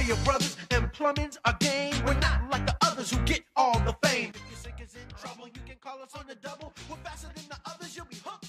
Fire brothers and plumbing's a game. We're not like the others who get all the fame. If in trouble, you can call us on the double. We're faster than the others, you'll be hooked.